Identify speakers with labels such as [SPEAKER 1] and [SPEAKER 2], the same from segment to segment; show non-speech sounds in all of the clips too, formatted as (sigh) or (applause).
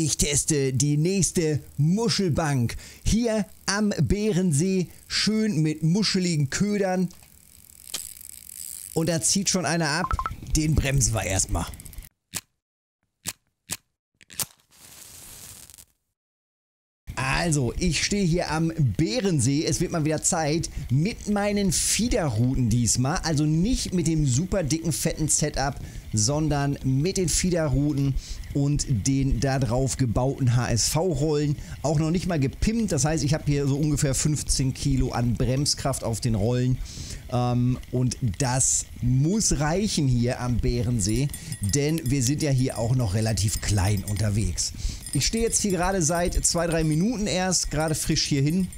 [SPEAKER 1] Ich teste die nächste Muschelbank. Hier am Bärensee, schön mit muscheligen Ködern. Und da zieht schon einer ab. Den bremsen wir erstmal. Also, ich stehe hier am Bärensee. Es wird mal wieder Zeit mit meinen Fiederrouten diesmal. Also nicht mit dem super dicken, fetten Setup, sondern mit den Fiederrouten und den darauf gebauten HSV-Rollen. Auch noch nicht mal gepimpt. Das heißt, ich habe hier so ungefähr 15 Kilo an Bremskraft auf den Rollen. Ähm, und das muss reichen hier am Bärensee, denn wir sind ja hier auch noch relativ klein unterwegs. Ich stehe jetzt hier gerade seit zwei, drei Minuten erst, gerade frisch hier hin.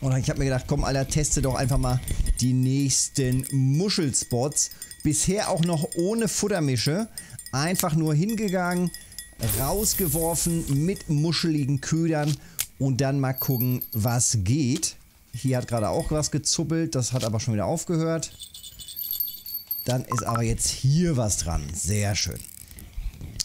[SPEAKER 1] Und ich habe mir gedacht, komm, Alter, teste doch einfach mal die nächsten Muschelspots. Bisher auch noch ohne Futtermische. Einfach nur hingegangen, rausgeworfen mit muscheligen Ködern und dann mal gucken, was geht. Hier hat gerade auch was gezuppelt, das hat aber schon wieder aufgehört. Dann ist aber jetzt hier was dran. Sehr schön.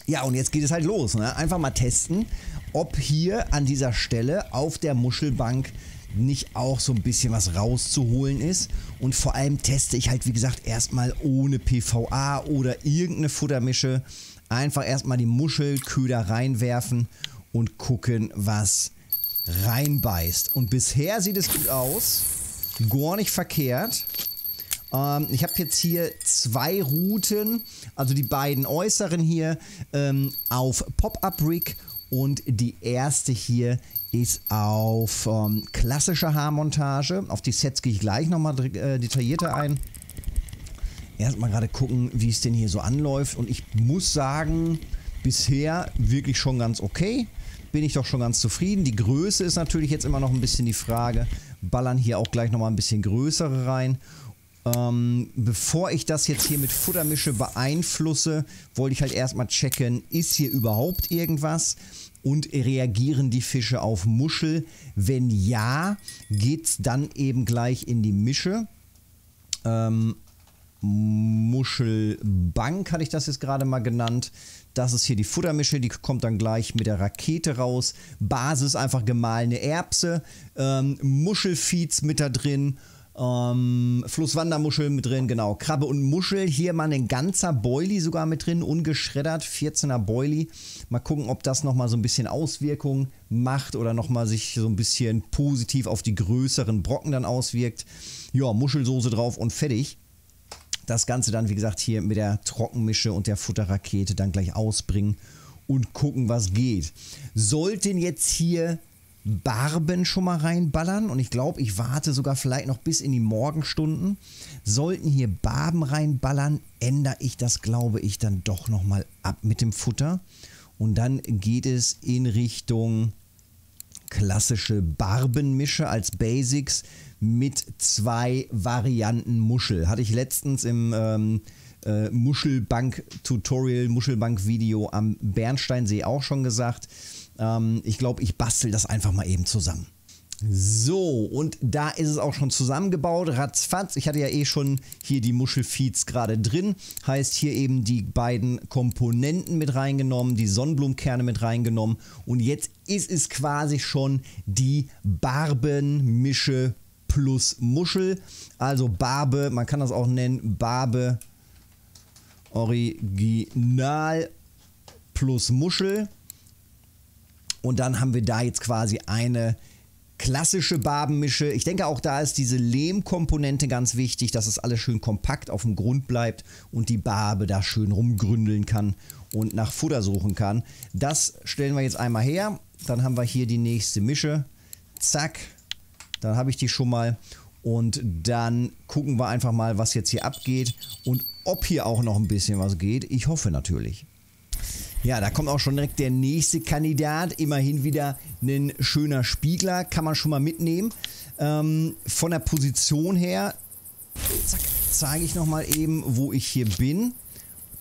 [SPEAKER 1] Ja, und jetzt geht es halt los. Ne? Einfach mal testen, ob hier an dieser Stelle auf der Muschelbank nicht auch so ein bisschen was rauszuholen ist. Und vor allem teste ich halt, wie gesagt, erstmal ohne PVA oder irgendeine Futtermische. Einfach erstmal die Muschelköder reinwerfen und gucken, was reinbeißt. Und bisher sieht es gut aus. Gar nicht verkehrt. Ähm, ich habe jetzt hier zwei Routen, also die beiden äußeren hier ähm, auf Pop-Up-Rig und die erste hier ist auf ähm, klassischer Haarmontage. Auf die Sets gehe ich gleich nochmal äh, detaillierter ein. Erstmal gerade gucken, wie es denn hier so anläuft. Und ich muss sagen, bisher wirklich schon ganz okay. Bin ich doch schon ganz zufrieden. Die Größe ist natürlich jetzt immer noch ein bisschen die Frage. Ballern hier auch gleich nochmal ein bisschen größere rein. Ähm, bevor ich das jetzt hier mit Futtermische beeinflusse, wollte ich halt erstmal checken, ist hier überhaupt irgendwas und reagieren die Fische auf Muschel? Wenn ja, geht es dann eben gleich in die Mische. Ähm, Muschelbank hatte ich das jetzt gerade mal genannt. Das ist hier die Futtermische, die kommt dann gleich mit der Rakete raus. Basis einfach gemahlene Erbse, ähm, Muschelfeeds mit da drin ähm, Flusswandermuschel mit drin, genau. Krabbe und Muschel. Hier mal ein ganzer Boilie sogar mit drin, ungeschreddert. 14er Boilie. Mal gucken, ob das nochmal so ein bisschen Auswirkung macht oder nochmal sich so ein bisschen positiv auf die größeren Brocken dann auswirkt. Ja, Muschelsoße drauf und fertig. Das Ganze dann, wie gesagt, hier mit der Trockenmische und der Futterrakete dann gleich ausbringen und gucken, was geht. Sollten jetzt hier Barben schon mal reinballern und ich glaube, ich warte sogar vielleicht noch bis in die Morgenstunden. Sollten hier Barben reinballern, ändere ich das, glaube ich, dann doch nochmal ab mit dem Futter. Und dann geht es in Richtung klassische Barbenmische als Basics mit zwei Varianten Muschel. Hatte ich letztens im ähm, äh, Muschelbank-Tutorial, Muschelbank-Video am Bernsteinsee auch schon gesagt. Ähm, ich glaube, ich bastel das einfach mal eben zusammen. So, und da ist es auch schon zusammengebaut, ratzfatz. Ich hatte ja eh schon hier die Muschelfeeds gerade drin. Heißt hier eben die beiden Komponenten mit reingenommen, die Sonnenblumenkerne mit reingenommen. Und jetzt ist es quasi schon die Barbenmische plus Muschel. Also Barbe, man kann das auch nennen, Barbe Original plus Muschel. Und dann haben wir da jetzt quasi eine klassische Barbenmische. Ich denke auch da ist diese Lehmkomponente ganz wichtig, dass es alles schön kompakt auf dem Grund bleibt und die Barbe da schön rumgründeln kann und nach Futter suchen kann. Das stellen wir jetzt einmal her. Dann haben wir hier die nächste Mische. Zack. Dann habe ich die schon mal. Und dann gucken wir einfach mal, was jetzt hier abgeht und ob hier auch noch ein bisschen was geht. Ich hoffe natürlich. Ja, da kommt auch schon direkt der nächste Kandidat. Immerhin wieder ein schöner Spiegler, kann man schon mal mitnehmen. Ähm, von der Position her, zeige ich nochmal eben, wo ich hier bin.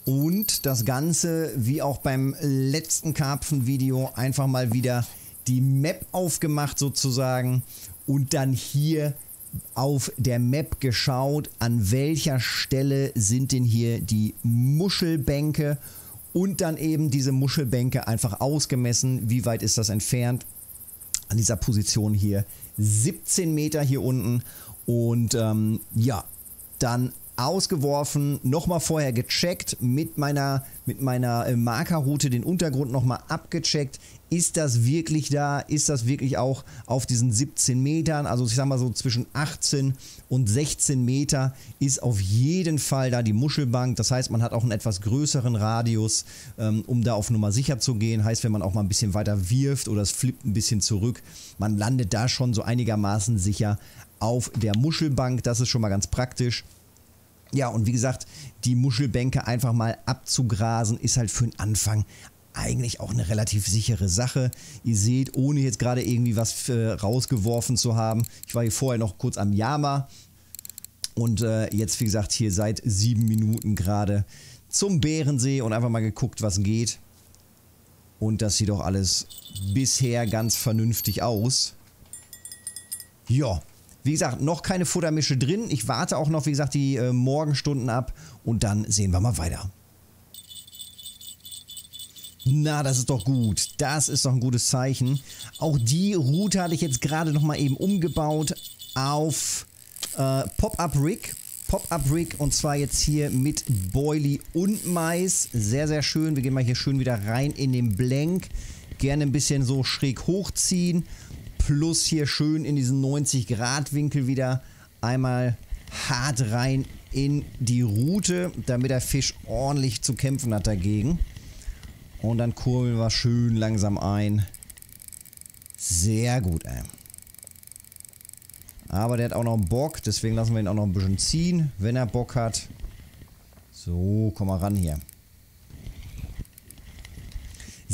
[SPEAKER 1] Und das Ganze, wie auch beim letzten Karpfen-Video, einfach mal wieder die Map aufgemacht sozusagen und dann hier auf der Map geschaut, an welcher Stelle sind denn hier die Muschelbänke Und dann eben diese Muschelbänke einfach ausgemessen. Wie weit ist das entfernt? An dieser Position hier 17 Meter hier unten. Und ähm, ja, dann ausgeworfen, nochmal vorher gecheckt, mit meiner, mit meiner äh, Markerroute den Untergrund nochmal abgecheckt. Ist das wirklich da? Ist das wirklich auch auf diesen 17 Metern? Also ich sag mal so zwischen 18 und 16 Meter ist auf jeden Fall da die Muschelbank. Das heißt, man hat auch einen etwas größeren Radius, ähm, um da auf Nummer sicher zu gehen. Heißt, wenn man auch mal ein bisschen weiter wirft oder es flippt ein bisschen zurück, man landet da schon so einigermaßen sicher auf der Muschelbank. Das ist schon mal ganz praktisch. Ja, und wie gesagt, die Muschelbänke einfach mal abzugrasen, ist halt für den Anfang eigentlich auch eine relativ sichere Sache. Ihr seht, ohne jetzt gerade irgendwie was äh, rausgeworfen zu haben. Ich war hier vorher noch kurz am Yama und äh, jetzt, wie gesagt, hier seit sieben Minuten gerade zum Bärensee und einfach mal geguckt, was geht. Und das sieht doch alles bisher ganz vernünftig aus. Ja, wie gesagt, noch keine Futtermische drin. Ich warte auch noch, wie gesagt, die äh, Morgenstunden ab und dann sehen wir mal weiter. Na, das ist doch gut. Das ist doch ein gutes Zeichen. Auch die Route hatte ich jetzt gerade nochmal eben umgebaut auf äh, Pop-Up-Rig. Pop-Up-Rig und zwar jetzt hier mit Boilie und Mais. Sehr, sehr schön. Wir gehen mal hier schön wieder rein in den Blank. Gerne ein bisschen so schräg hochziehen plus hier schön in diesen 90 Grad Winkel wieder einmal hart rein in die Route, damit der Fisch ordentlich zu kämpfen hat dagegen. Und dann kurbeln wir schön langsam ein. Sehr gut, ey. Aber der hat auch noch Bock, deswegen lassen wir ihn auch noch ein bisschen ziehen, wenn er Bock hat. So, komm mal ran hier.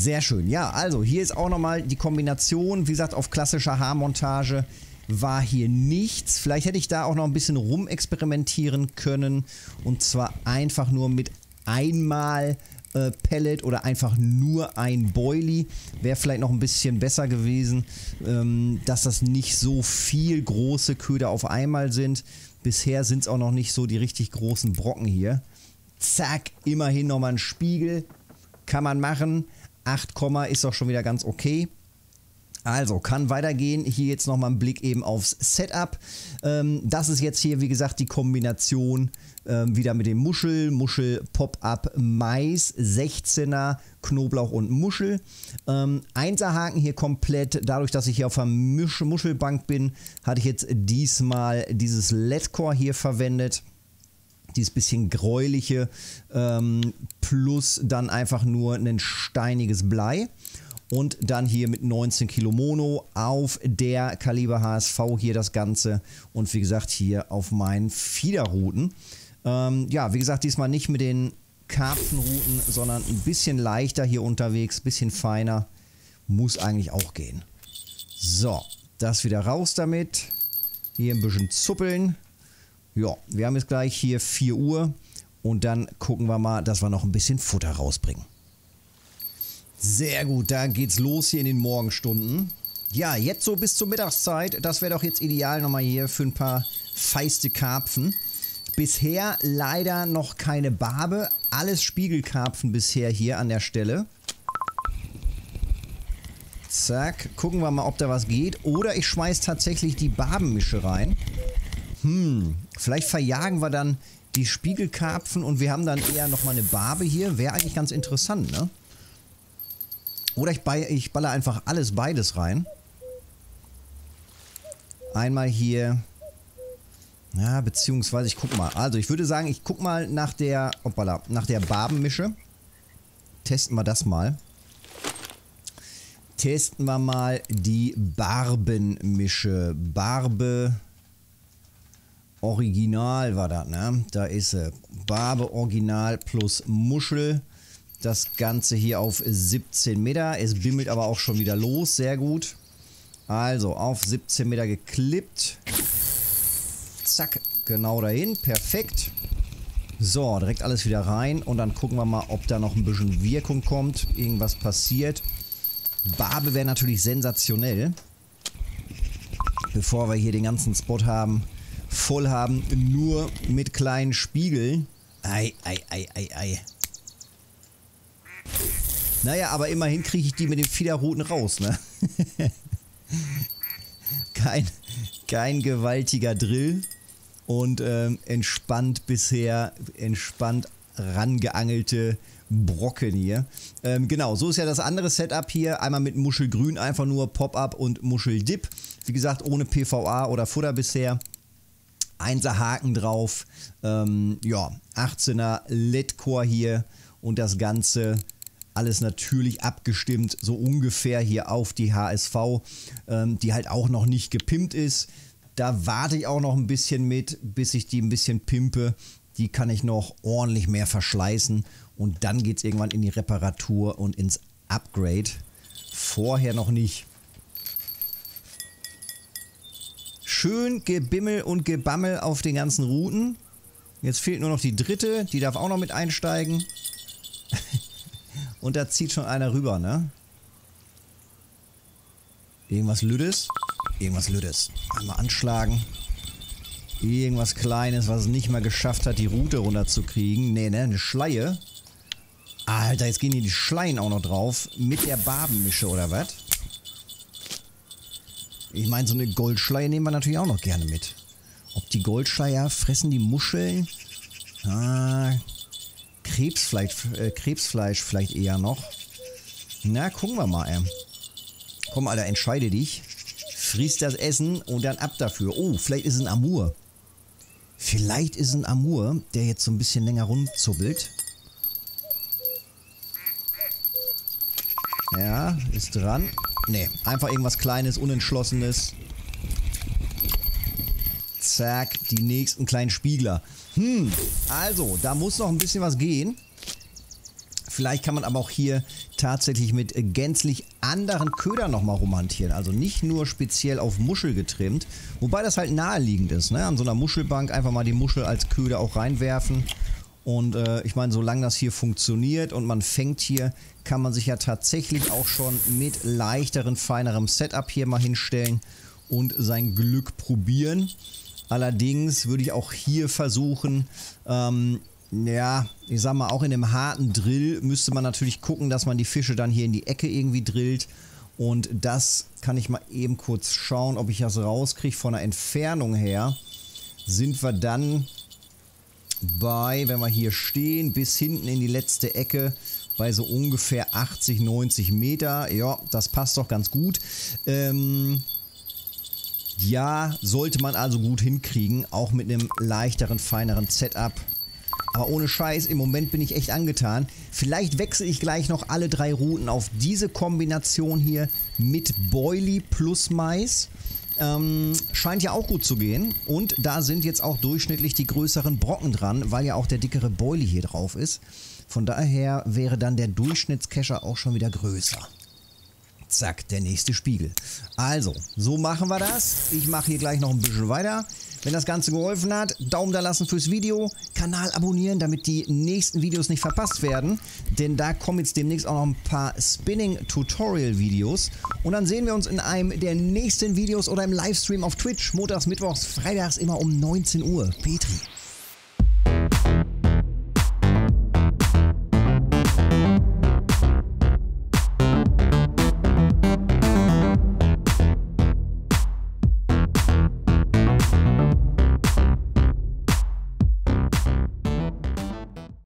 [SPEAKER 1] Sehr schön. Ja, also hier ist auch nochmal die Kombination. Wie gesagt, auf klassischer Haarmontage war hier nichts. Vielleicht hätte ich da auch noch ein bisschen rumexperimentieren können. Und zwar einfach nur mit einmal äh, Pellet oder einfach nur ein Boilie. Wäre vielleicht noch ein bisschen besser gewesen, ähm, dass das nicht so viel große Köder auf einmal sind. Bisher sind es auch noch nicht so die richtig großen Brocken hier. Zack, immerhin nochmal ein Spiegel. Kann man machen. 8, ist doch schon wieder ganz okay. Also, kann weitergehen. Hier jetzt nochmal ein Blick eben aufs Setup. Ähm, das ist jetzt hier, wie gesagt, die Kombination ähm, wieder mit dem Muschel, Muschel Pop-Up Mais, 16er Knoblauch und Muschel. Ähm, Einserhaken hier komplett. Dadurch, dass ich hier auf der Musch Muschelbank bin, hatte ich jetzt diesmal dieses LED-Core hier verwendet dieses bisschen gräuliche, ähm, plus dann einfach nur ein steiniges Blei. Und dann hier mit 19 Kilo Mono auf der Kaliber HSV hier das Ganze. Und wie gesagt, hier auf meinen Fiederrouten. Ähm, ja, wie gesagt, diesmal nicht mit den Karpfenrouten, sondern ein bisschen leichter hier unterwegs, bisschen feiner. Muss eigentlich auch gehen. So, das wieder raus damit. Hier ein bisschen zuppeln. Ja, wir haben jetzt gleich hier 4 Uhr und dann gucken wir mal, dass wir noch ein bisschen Futter rausbringen. Sehr gut, da geht's los hier in den Morgenstunden. Ja, jetzt so bis zur Mittagszeit, das wäre doch jetzt ideal nochmal hier für ein paar feiste Karpfen. Bisher leider noch keine Barbe, alles Spiegelkarpfen bisher hier an der Stelle. Zack, gucken wir mal, ob da was geht. Oder ich schmeiß tatsächlich die Barbenmische rein. Hm, vielleicht verjagen wir dann die Spiegelkarpfen und wir haben dann eher nochmal eine Barbe hier. Wäre eigentlich ganz interessant, ne? Oder ich, ich baller einfach alles beides rein. Einmal hier. Ja, beziehungsweise ich guck mal. Also ich würde sagen, ich guck mal nach der, hoppala, nach der Barbenmische. Testen wir das mal. Testen wir mal die Barbenmische. Barbe Original war das, ne? Da ist sie. Barbe Original plus Muschel. Das Ganze hier auf 17 Meter. Es bimmelt aber auch schon wieder los. Sehr gut. Also auf 17 Meter geklippt. Zack, genau dahin. Perfekt. So, direkt alles wieder rein. Und dann gucken wir mal, ob da noch ein bisschen Wirkung kommt. Irgendwas passiert. Barbe wäre natürlich sensationell. Bevor wir hier den ganzen Spot haben, voll haben, nur mit kleinen Spiegeln. Ei, ei, ei, ei, ei. Naja, aber immerhin kriege ich die mit den Fiederruten raus, ne? (laughs) kein, kein gewaltiger Drill und ähm, entspannt bisher, entspannt rangeangelte Brocken hier. Ähm, genau, so ist ja das andere Setup hier. Einmal mit Muschelgrün, einfach nur Pop-Up und Muscheldip. Wie gesagt, ohne PVA oder Futter bisher. Einser Haken drauf. Ähm, ja, 18er LED-Core hier und das Ganze alles natürlich abgestimmt, so ungefähr hier auf die HSV, ähm, die halt auch noch nicht gepimpt ist. Da warte ich auch noch ein bisschen mit, bis ich die ein bisschen pimpe. Die kann ich noch ordentlich mehr verschleißen und dann geht es irgendwann in die Reparatur und ins Upgrade. Vorher noch nicht. Schön Gebimmel und Gebammel auf den ganzen Routen. Jetzt fehlt nur noch die dritte, die darf auch noch mit einsteigen. (laughs) Und da zieht schon einer rüber, ne? Irgendwas Lüdes? Irgendwas Lüdes. Einmal anschlagen. Irgendwas Kleines, was es nicht mal geschafft hat, die Route runterzukriegen. Nee, ne? Eine Schleie. Alter, jetzt gehen hier die Schleien auch noch drauf. Mit der Barbenmische, oder was? Ich meine, so eine Goldschleie nehmen wir natürlich auch noch gerne mit. Ob die Goldschleier fressen die Muscheln? Ah, Krebsfleisch, äh, Krebsfleisch vielleicht eher noch. Na, gucken wir mal, ey. Komm, Alter, entscheide dich. Fries das Essen und dann ab dafür. Oh, vielleicht ist es ein Amur. Vielleicht ist es ein Amur, der jetzt so ein bisschen länger rumzubbelt. Ja, ist dran. Ne, einfach irgendwas Kleines, Unentschlossenes. Zack, die nächsten kleinen Spiegler. Hm, also, da muss noch ein bisschen was gehen. Vielleicht kann man aber auch hier tatsächlich mit gänzlich anderen Ködern nochmal romantieren. Also nicht nur speziell auf Muschel getrimmt. Wobei das halt naheliegend ist. Ne? An so einer Muschelbank einfach mal die Muschel als Köder auch reinwerfen. Und äh, ich meine, solange das hier funktioniert und man fängt hier, kann man sich ja tatsächlich auch schon mit leichteren, feinerem Setup hier mal hinstellen und sein Glück probieren. Allerdings würde ich auch hier versuchen, ähm, ja, ich sag mal, auch in einem harten Drill müsste man natürlich gucken, dass man die Fische dann hier in die Ecke irgendwie drillt. Und das kann ich mal eben kurz schauen, ob ich das rauskriege. Von der Entfernung her sind wir dann bei, wenn wir hier stehen, bis hinten in die letzte Ecke bei so ungefähr 80, 90 Meter. Ja, das passt doch ganz gut. Ähm, ja, sollte man also gut hinkriegen, auch mit einem leichteren, feineren Setup. Aber ohne Scheiß, im Moment bin ich echt angetan. Vielleicht wechsle ich gleich noch alle drei Routen auf diese Kombination hier mit Boilie plus Mais. Ähm, scheint ja auch gut zu gehen. Und da sind jetzt auch durchschnittlich die größeren Brocken dran, weil ja auch der dickere Boilie hier drauf ist. Von daher wäre dann der Durchschnittscacher auch schon wieder größer. Zack, der nächste Spiegel. Also, so machen wir das. Ich mache hier gleich noch ein bisschen weiter. Wenn das Ganze geholfen hat, Daumen da lassen fürs Video, Kanal abonnieren, damit die nächsten Videos nicht verpasst werden. Denn da kommen jetzt demnächst auch noch ein paar Spinning-Tutorial-Videos. Und dann sehen wir uns in einem der nächsten Videos oder im Livestream auf Twitch. Montags, Mittwochs, Freitags immer um 19 Uhr. Petri.